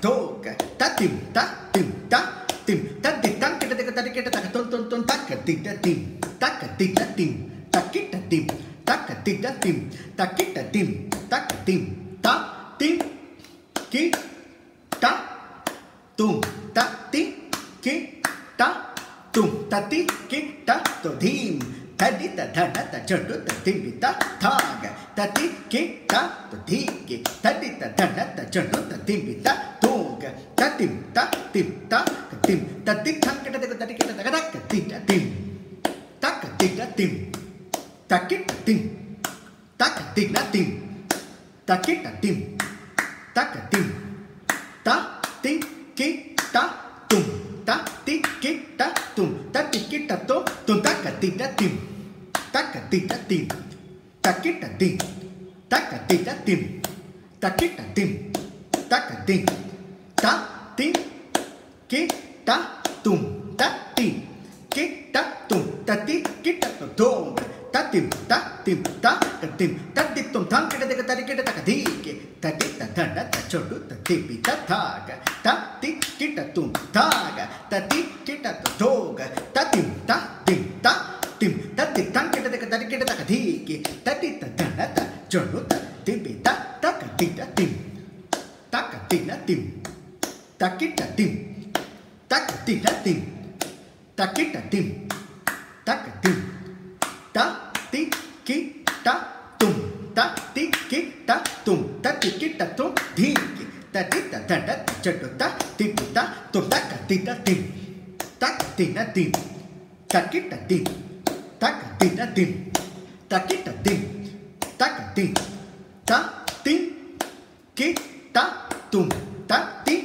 toca, ta tim, ta tim, ta tim, ta tim, ta que te ta que ta ton ton ton ta que ti ta tim, ta que ti ta tim, ta que ta tim, ta que ti ta tim, ta que ta tim, ta que tim, ta tim, ki ta tum, ta ti ki ta tum, ta ti ki ta to dim, ta di ta ta ta ta chatu ta tim ta thaga ka ti ta tim ta ki ta tim ta ka ti na tim ta ki ta tim ta ka tim ta ti ki ta tum ta ti ki ta tum ta ti ki ta to tum ta ka ti ta tim ta ka ti ta tim ta ki ta tim ta ka ti ta tim ta ki ta tim ta ka tim ta ti ki ta tum ta ti ki ta tum ta ti ki ta tum ta tim ta tim ta ka tim ta ti tum thang ki ta ta ta ki ta ta di ki ta ki ta ta na ta chodu ta ti pi ta tha ga ta ti ki ta tum tha ga ta ti ki ta to to ga ta tim ta tim ta tim ta ti thang ki ta ta ta ki ta ta ka di ki ta ti ta ta na ta chodu ta ti pi ta ta ka ti ta tim ta ka ti na tim ta ki ta tim ta ka ti na tim ta ki ta tim ta ka tim ta ti ki ta tum ta ti ki ta tum tin, đã tin. Ta kít ta tin, ta cả tin. Ta tin kít ta tùng. Ta tin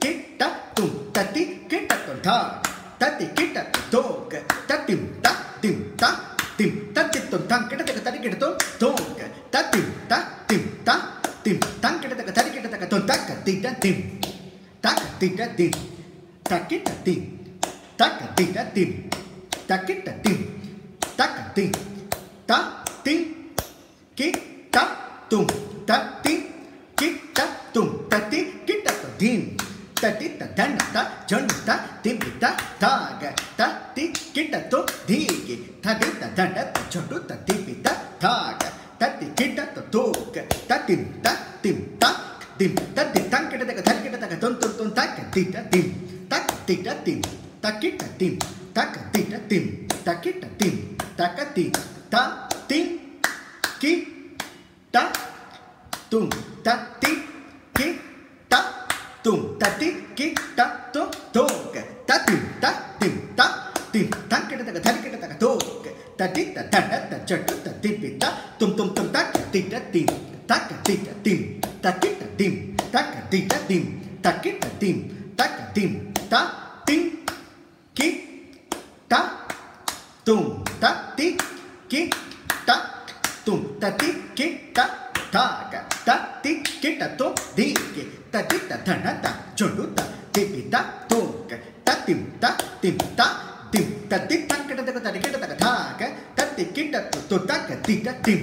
kít ta tùng. Ta tin kít ta còn thơ. Ta tin kít ta tô. Ta tìm ta tìm ta tìm. Ta tin tuần thăng, cái đó ta đi cái đó tô ta tìm ta tìm ta tìm. Tăng cái đó ta đi cái đó ta tuần ta cả tin, ta tìm. Ta cả tin, ta tìm. Ta kít ta tìm. Ta tin, ta tìm. Ta kít ta tìm tin ta tin kít ta tum, ta tin kít ta tum, ta tin kít ta ta ta tin ta dan ta chon ta tin bi ta ta ga ta tin kít ta to di gi ta tin ta dan ta chon ta tin bi ta ta ga ta tin kít ta to to ga ta tin ta tim ta tin ta tin tan cái ta cái tan cái ta cái ton ton ton ta cái tin ta tin ta tin ta tin ta kít ta tin ta ti ta tim ta ki ta tim ta ka ti ta tim ki ta tum ta ti ki ta tum ta ti ki ta to to ke ta tim ta tim ta tim ta ki ta ka ta ki ta ka to ke ta ti ta ta ta ta cha ta ti pi ta tum tum tum ta ka ti ta tim ta ka ti ta tim ta ki ta tim ta ka ti ta tim ta ki ta tim ta ka tim ta tum ta ti ki ta tum ta ti ki ta ta ka ta ti ki ta to di ki ta ti ta ta na ta chonu ta ti pi ta to ka ta tim ta tim ta tim ta ti ta ka ta ta ta ki ta ta ka ta ka ta ti ki ta to to ta ka ti ta tim